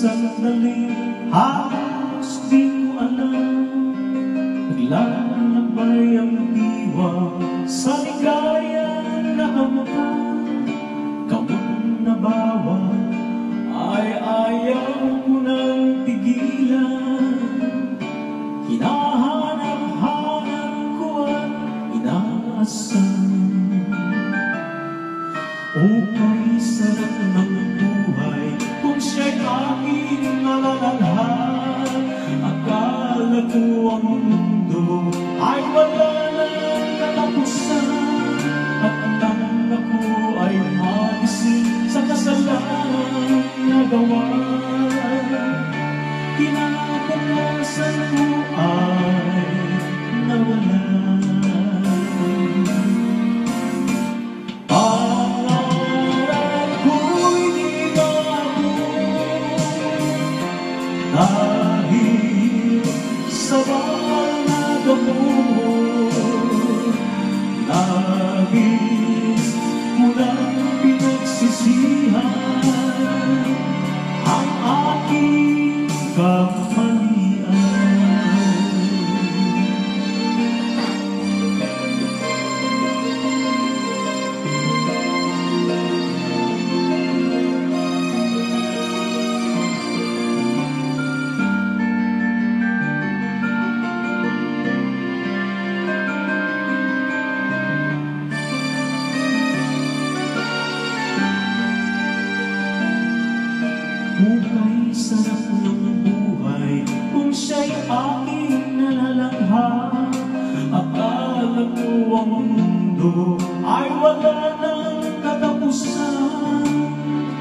sandali Halos di ko alam. Naglalabay ang kasalanan na gawa Kinabukasan ko ay nawala Pangarap ko'y di bago Dahil sa mahal na sarap ng buhay. Kung siya'y aking nalalanghap Akala ko ang mundo Ay wala nang katapusan.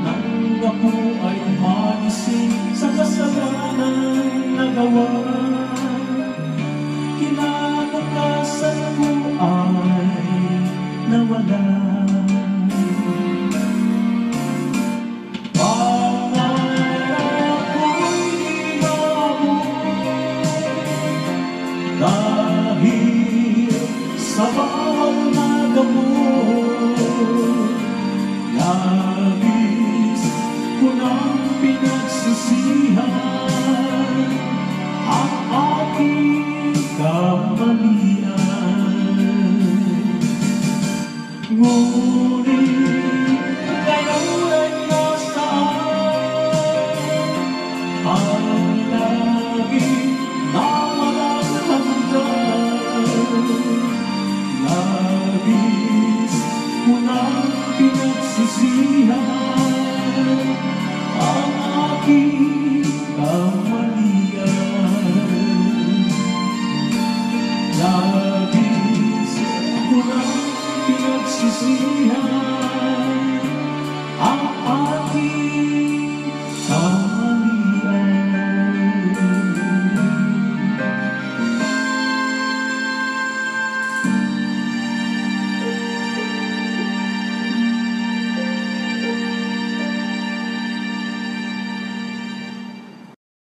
Nang ako ay magising sa bawal aking